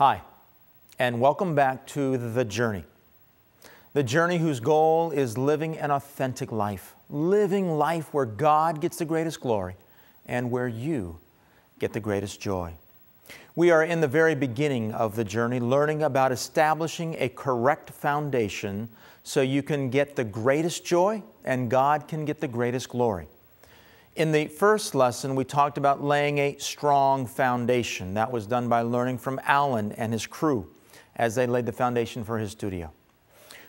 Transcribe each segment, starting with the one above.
Hi, and welcome back to The Journey. The journey whose goal is living an authentic life, living life where God gets the greatest glory and where you get the greatest joy. We are in the very beginning of the journey, learning about establishing a correct foundation so you can get the greatest joy and God can get the greatest glory. In the first lesson, we talked about laying a strong foundation. That was done by learning from Alan and his crew as they laid the foundation for his studio.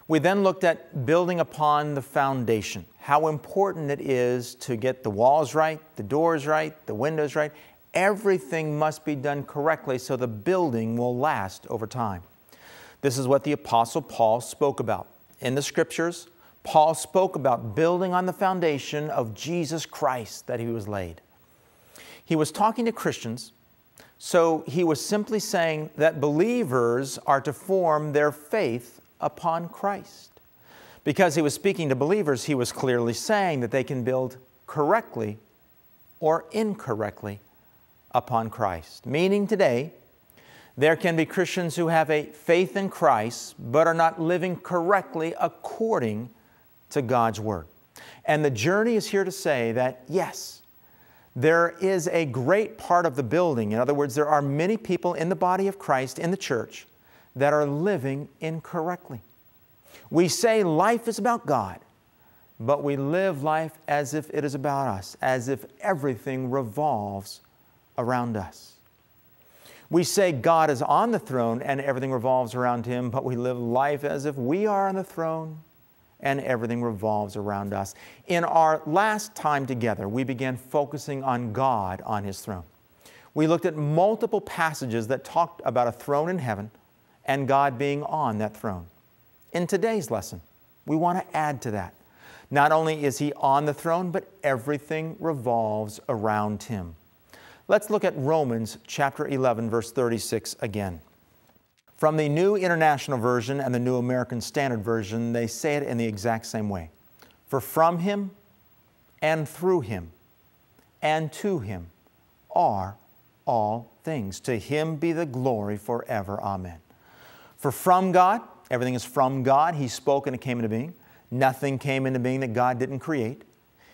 We then looked at building upon the foundation, how important it is to get the walls right, the doors right, the windows right. Everything must be done correctly so the building will last over time. This is what the Apostle Paul spoke about. In the scriptures, Paul spoke about building on the foundation of Jesus Christ that he was laid. He was talking to Christians, so he was simply saying that believers are to form their faith upon Christ. Because he was speaking to believers, he was clearly saying that they can build correctly or incorrectly upon Christ. Meaning today, there can be Christians who have a faith in Christ but are not living correctly according to God's Word. And the journey is here to say that, yes, there is a great part of the building. In other words, there are many people in the body of Christ, in the church, that are living incorrectly. We say life is about God, but we live life as if it is about us, as if everything revolves around us. We say God is on the throne and everything revolves around Him, but we live life as if we are on the throne and everything revolves around us. In our last time together, we began focusing on God on His throne. We looked at multiple passages that talked about a throne in heaven and God being on that throne. In today's lesson, we want to add to that. Not only is He on the throne, but everything revolves around Him. Let's look at Romans chapter 11, verse 36 again. From the New International Version and the New American Standard Version, they say it in the exact same way. For from him and through him and to him are all things. To him be the glory forever. Amen. For from God, everything is from God. He spoke and it came into being. Nothing came into being that God didn't create.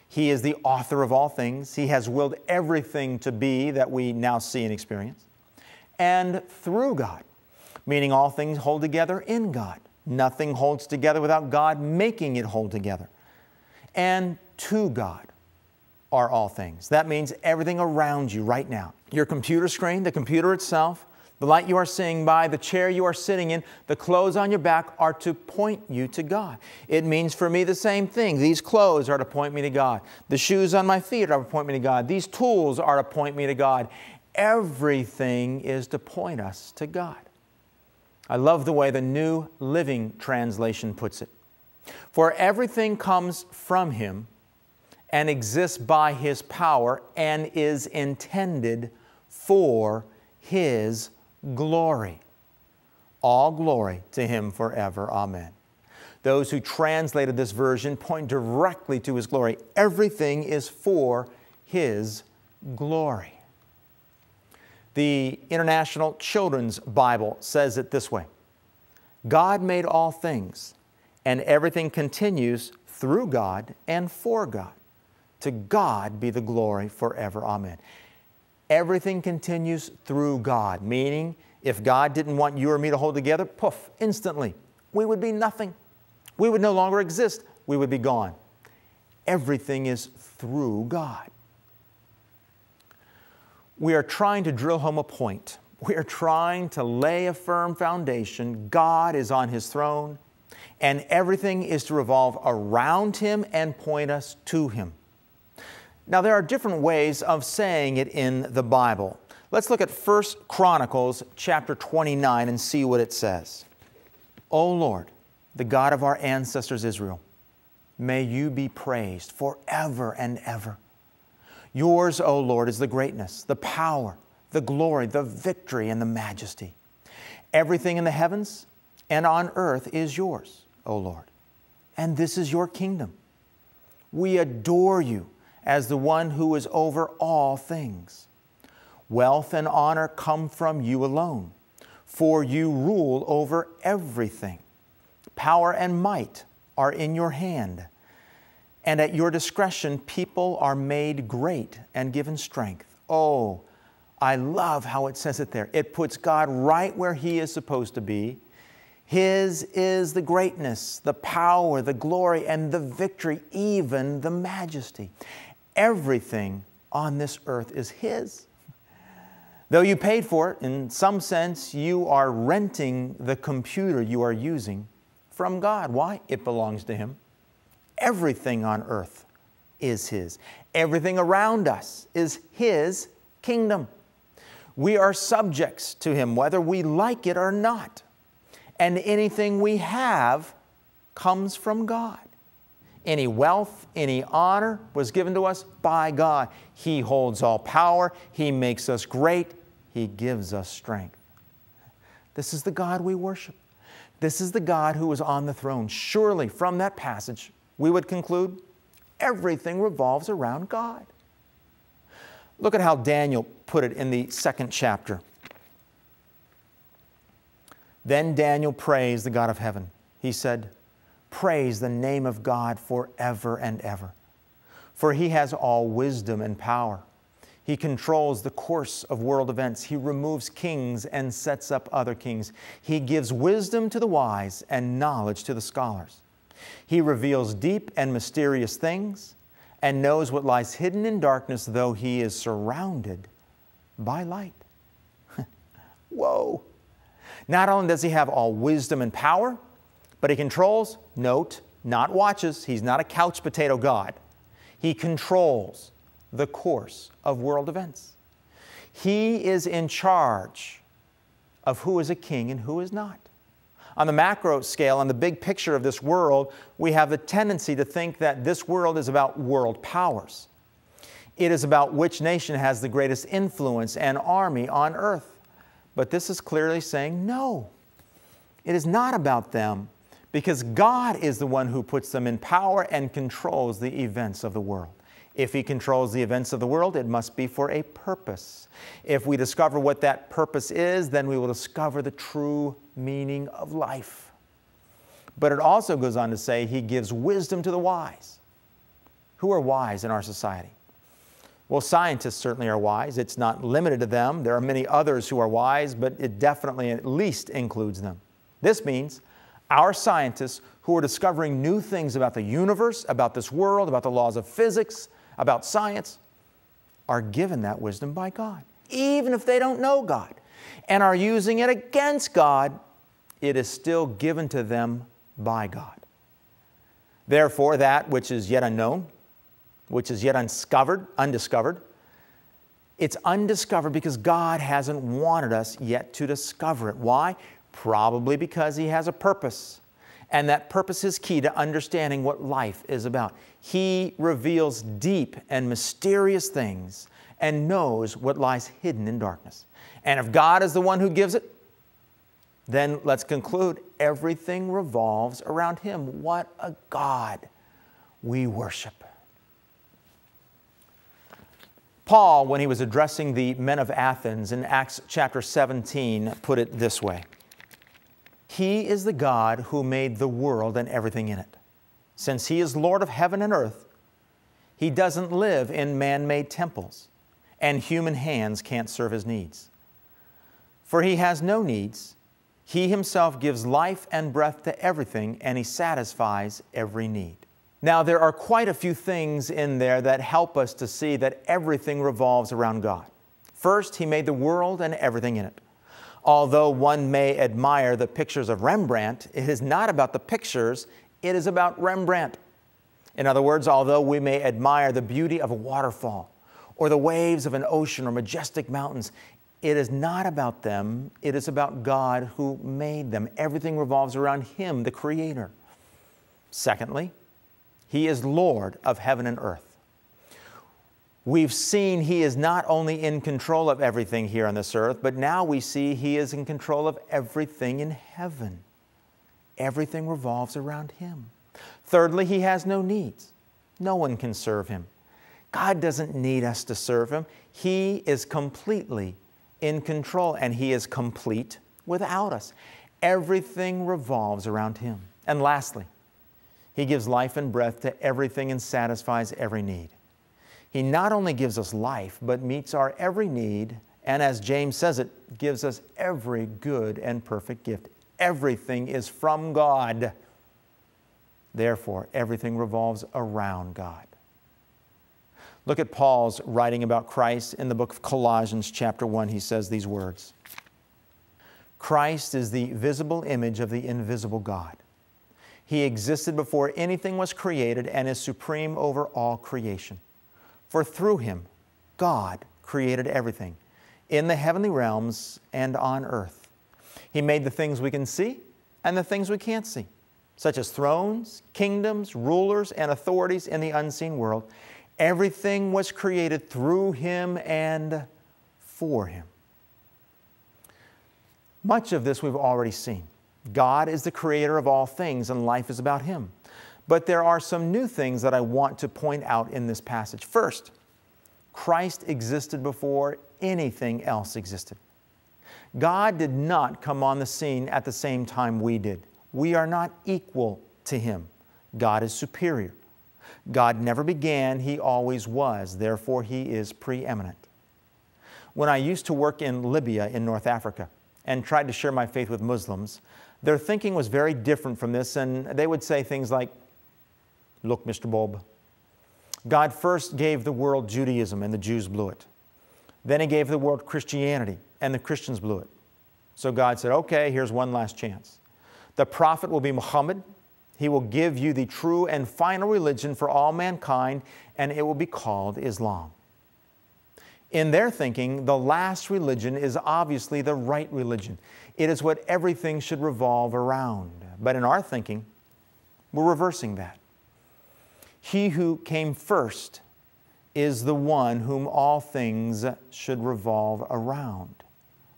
He is the author of all things. He has willed everything to be that we now see and experience. And through God, meaning all things hold together in God. Nothing holds together without God making it hold together. And to God are all things. That means everything around you right now. Your computer screen, the computer itself, the light you are seeing by, the chair you are sitting in, the clothes on your back are to point you to God. It means for me the same thing. These clothes are to point me to God. The shoes on my feet are to point me to God. These tools are to point me to God. Everything is to point us to God. I love the way the New Living Translation puts it. For everything comes from Him and exists by His power and is intended for His glory. All glory to Him forever. Amen. Those who translated this version point directly to His glory. Everything is for His glory. The International Children's Bible says it this way God made all things, and everything continues through God and for God. To God be the glory forever. Amen. Everything continues through God, meaning if God didn't want you or me to hold together, poof, instantly, we would be nothing. We would no longer exist. We would be gone. Everything is through God we are trying to drill home a point. We are trying to lay a firm foundation. God is on His throne, and everything is to revolve around Him and point us to Him. Now, there are different ways of saying it in the Bible. Let's look at 1 Chronicles chapter 29 and see what it says. O Lord, the God of our ancestors Israel, may you be praised forever and ever. Yours, O Lord, is the greatness, the power, the glory, the victory, and the majesty. Everything in the heavens and on earth is yours, O Lord, and this is your kingdom. We adore you as the one who is over all things. Wealth and honor come from you alone, for you rule over everything. Power and might are in your hand, and at your discretion people are made great and given strength. Oh, I love how it says it there. It puts God right where He is supposed to be. His is the greatness, the power, the glory, and the victory, even the majesty. Everything on this earth is His. Though you paid for it, in some sense, you are renting the computer you are using from God. Why? It belongs to Him. Everything on earth is His, everything around us is His kingdom. We are subjects to Him, whether we like it or not. And anything we have comes from God. Any wealth, any honor was given to us by God. He holds all power. He makes us great. He gives us strength. This is the God we worship. This is the God who is on the throne. Surely, from that passage, we would conclude everything revolves around God. Look at how Daniel put it in the second chapter. Then Daniel praised the God of heaven. He said, Praise the name of God forever and ever, for he has all wisdom and power. He controls the course of world events. He removes kings and sets up other kings. He gives wisdom to the wise and knowledge to the scholars. He reveals deep and mysterious things and knows what lies hidden in darkness, though he is surrounded by light. Whoa. Not only does he have all wisdom and power, but he controls, note, not watches. He's not a couch potato God. He controls the course of world events. He is in charge of who is a king and who is not. On the macro scale, on the big picture of this world, we have the tendency to think that this world is about world powers. It is about which nation has the greatest influence and army on earth. But this is clearly saying no. It is not about them because God is the one who puts them in power and controls the events of the world. If He controls the events of the world, it must be for a purpose. If we discover what that purpose is, then we will discover the true meaning of life. But it also goes on to say He gives wisdom to the wise. Who are wise in our society? Well, scientists certainly are wise. It's not limited to them. There are many others who are wise, but it definitely at least includes them. This means our scientists who are discovering new things about the universe, about this world, about the laws of physics, about science, are given that wisdom by God, even if they don't know God, and are using it against God, it is still given to them by God. Therefore, that which is yet unknown, which is yet undiscovered, undiscovered, it's undiscovered because God hasn't wanted us yet to discover it. Why? Probably because He has a purpose. And that purpose is key to understanding what life is about. He reveals deep and mysterious things and knows what lies hidden in darkness. And if God is the one who gives it, then let's conclude everything revolves around Him. What a God we worship. Paul, when he was addressing the men of Athens in Acts chapter 17, put it this way he is the God who made the world and everything in it. Since He is Lord of heaven and earth, He doesn't live in man made temples, and human hands can't serve His needs. For He has no needs. He Himself gives life and breath to everything, and He satisfies every need. Now, there are quite a few things in there that help us to see that everything revolves around God. First, He made the world and everything in it although one may admire the pictures of Rembrandt, it is not about the pictures, it is about Rembrandt. In other words, although we may admire the beauty of a waterfall or the waves of an ocean or majestic mountains, it is not about them, it is about God who made them. Everything revolves around Him, the Creator. Secondly, He is Lord of heaven and earth we've seen He is not only in control of everything here on this earth, but now we see He is in control of everything in heaven. Everything revolves around Him. Thirdly, He has no needs. No one can serve Him. God doesn't need us to serve Him. He is completely in control and He is complete without us. Everything revolves around Him. And lastly, He gives life and breath to everything and satisfies every need. He not only gives us life, but meets our every need, and as James says it, gives us every good and perfect gift. Everything is from God. Therefore, everything revolves around God. Look at Paul's writing about Christ in the book of Colossians, chapter 1. He says these words Christ is the visible image of the invisible God. He existed before anything was created and is supreme over all creation. For through him, God created everything in the heavenly realms and on earth. He made the things we can see and the things we can't see, such as thrones, kingdoms, rulers, and authorities in the unseen world Everything was created through him and for him. Much of this we've already seen. God is the creator of all things, and life is about him. But there are some new things that I want to point out in this passage. First, Christ existed before anything else existed. God did not come on the scene at the same time we did. We are not equal to Him. God is superior. God never began, He always was. Therefore, He is preeminent. When I used to work in Libya in North Africa and tried to share my faith with Muslims, their thinking was very different from this, and they would say things like, Look, Mr. Bob, God first gave the world Judaism, and the Jews blew it. Then He gave the world Christianity, and the Christians blew it. So God said, Okay, here's one last chance. The prophet will be Muhammad, he will give you the true and final religion for all mankind, and it will be called Islam. In their thinking, the last religion is obviously the right religion. It is what everything should revolve around. But in our thinking, we're reversing that. He who came first is the one whom all things should revolve around.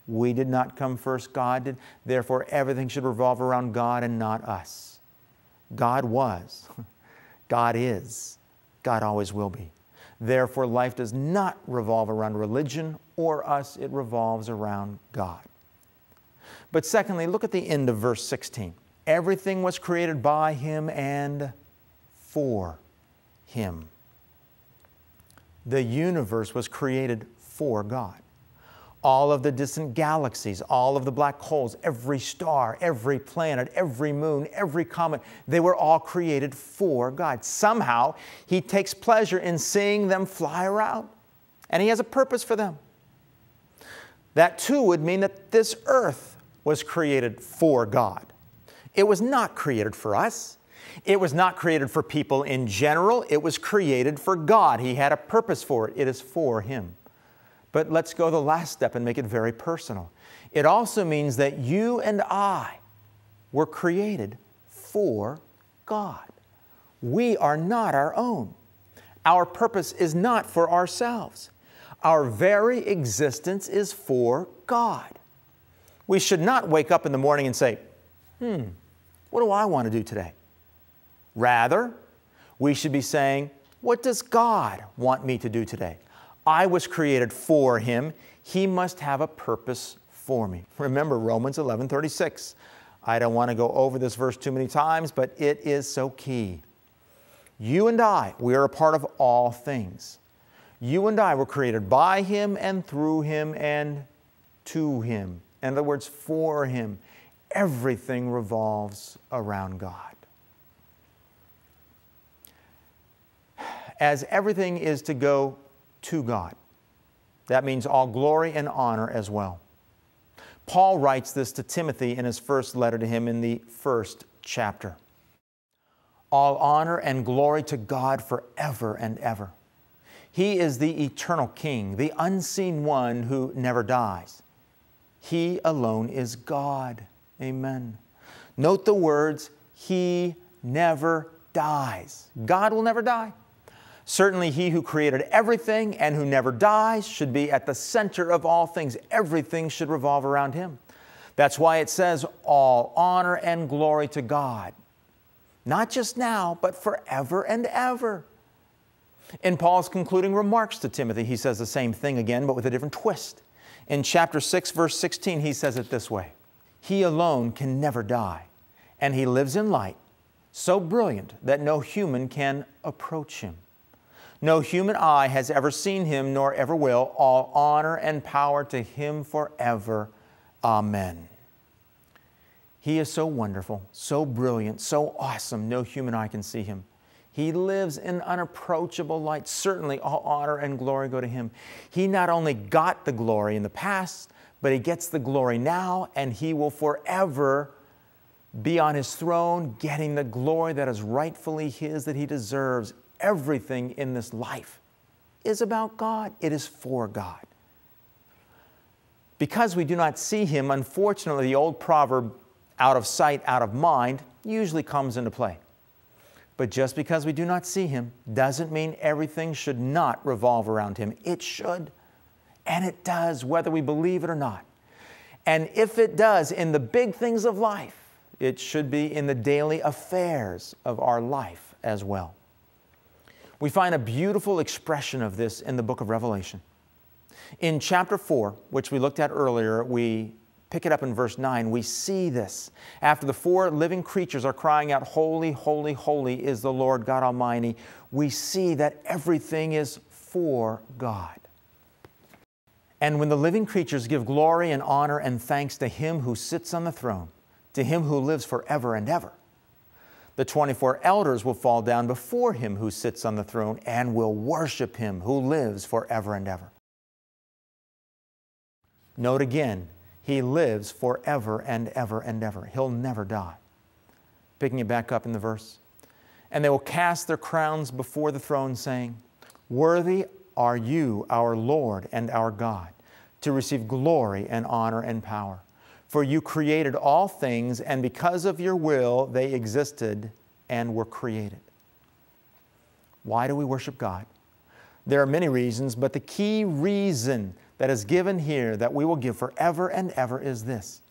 We did not come first, God did. Therefore, everything should revolve around God and not us. God was, God is, God always will be. Therefore, life does not revolve around religion or us, it revolves around God. But secondly, look at the end of verse 16. Everything was created by Him and for Him. The universe was created for God all of the distant galaxies, all of the black holes, every star, every planet, every moon, every comet, they were all created for God. Somehow, He takes pleasure in seeing them fly around, and He has a purpose for them. That too would mean that this earth was created for God. It was not created for us. It was not created for people in general. It was created for God. He had a purpose for it. It is for Him. But let's go the last step and make it very personal. It also means that you and I were created for God. We are not our own. Our purpose is not for ourselves. Our very existence is for God. We should not wake up in the morning and say, hmm, what do I want to do today? Rather, we should be saying, what does God want me to do today? I was created for him. He must have a purpose for me. Remember Romans 11 36. I don't want to go over this verse too many times, but it is so key. You and I, we are a part of all things. You and I were created by Him and through Him and to Him. In other words, for Him. Everything revolves around God. As everything is to go to God. That means all glory and honor as well. Paul writes this to Timothy in his first letter to him in the first chapter. All honor and glory to God forever and ever. He is the eternal King, the unseen one who never dies. He alone is God. Amen. Note the words, He never dies. God will never die. Certainly, He who created everything and who never dies should be at the center of all things. Everything should revolve around Him. That's why it says, All honor and glory to God. Not just now, but forever and ever. In Paul's concluding remarks to Timothy, he says the same thing again, but with a different twist. In chapter 6, verse 16, he says it this way He alone can never die, and He lives in light, so brilliant that no human can approach Him. No human eye has ever seen Him, nor ever will. All honor and power to Him forever. Amen. He is so wonderful, so brilliant, so awesome, no human eye can see Him. He lives in unapproachable light. Certainly, all honor and glory go to Him. He not only got the glory in the past, but He gets the glory now, and He will forever be on His throne, getting the glory that is rightfully His, that He deserves. Everything in this life is about God, it is for God. Because we do not see Him, unfortunately, the old proverb, out of sight, out of mind, usually comes into play. But just because we do not see Him doesn't mean everything should not revolve around Him. It should. And it does, whether we believe it or not. And if it does in the big things of life, it should be in the daily affairs of our life as well. We find a beautiful expression of this in the book of Revelation. In chapter 4, which we looked at earlier, we pick it up in verse 9, we see this. After the four living creatures are crying out, Holy, holy, holy is the Lord God Almighty, we see that everything is for God. And when the living creatures give glory and honor and thanks to Him who sits on the throne, to Him who lives forever and ever, the 24 elders will fall down before Him who sits on the throne and will worship Him who lives forever and ever. Note again, he lives forever and ever and ever. He'll never die. Picking it back up in the verse. And they will cast their crowns before the throne, saying, Worthy are you, our Lord and our God, to receive glory and honor and power. For you created all things, and because of your will they existed and were created. Why do we worship God? There are many reasons, but the key reason that is given here that we will give forever and ever is this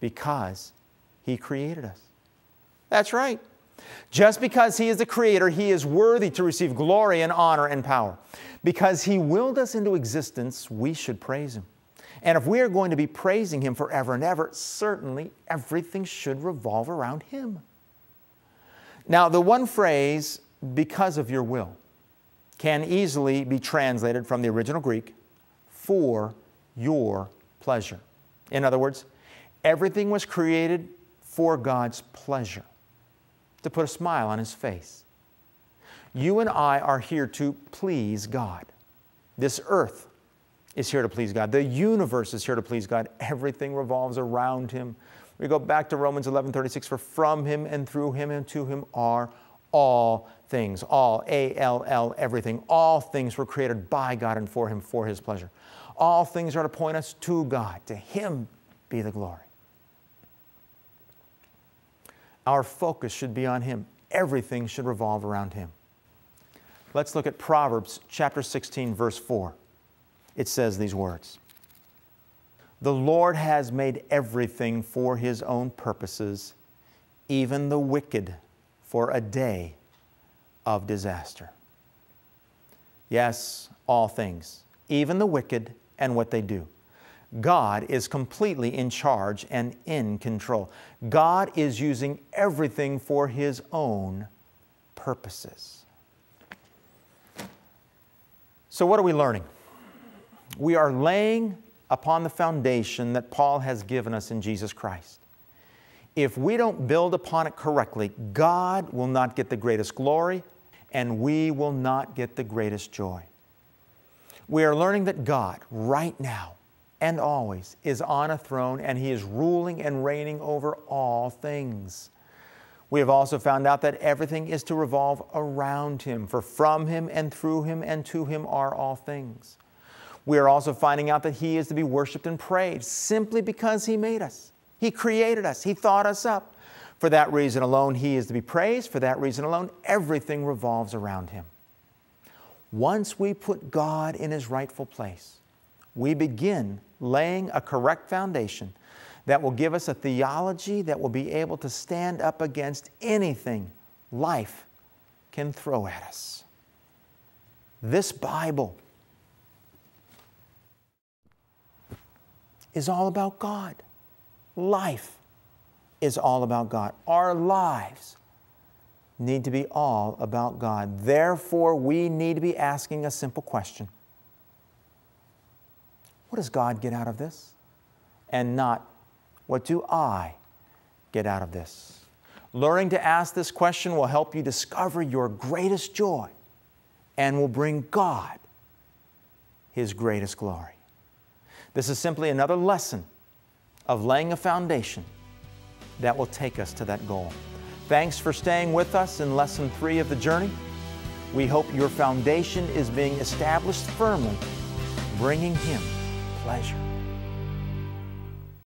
because He created us. That's right. Just because He is the Creator, He is worthy to receive glory and honor and power. Because He willed us into existence, we should praise Him. And if we are going to be praising Him forever and ever, certainly everything should revolve around Him. Now, the one phrase, because of your will, can easily be translated from the original Greek for your pleasure. In other words, everything was created for God's pleasure, to put a smile on His face. You and I are here to please God. This earth is here to please God. The universe is here to please God. Everything revolves around Him. We go back to Romans 11 36, for from Him and through Him and to Him are all things. All, A L L, everything. All things were created by God and for Him for His pleasure. All things are to point us to God. To Him be the glory. Our focus should be on Him. Everything should revolve around Him. Let's look at Proverbs chapter 16, verse 4. It says these words The Lord has made everything for His own purposes, even the wicked for a day of disaster. Yes, all things, even the wicked and what they do. God is completely in charge and in control. God is using everything for His own purposes. So, what are we learning? We are laying upon the foundation that Paul has given us in Jesus Christ. If we don't build upon it correctly, God will not get the greatest glory and we will not get the greatest joy. We are learning that God, right now and always, is on a throne and He is ruling and reigning over all things. We have also found out that everything is to revolve around Him, for from Him and through Him and to Him are all things. We are also finding out that He is to be worshiped and praised simply because He made us. He created us, He thought us up. For that reason alone, He is to be praised. For that reason alone, everything revolves around Him. Once we put God in His rightful place, we begin laying a correct foundation that will give us a theology that will be able to stand up against anything life can throw at us. This Bible is all about God. life is all about God. Our lives need to be all about God. Therefore, we need to be asking a simple question What does God get out of this? And not, What do I get out of this? Learning to ask this question will help you discover your greatest joy and will bring God His greatest glory. This is simply another lesson of laying a foundation that will take us to that goal. Thanks for staying with us in lesson three of the journey. We hope your foundation is being established firmly, bringing Him pleasure.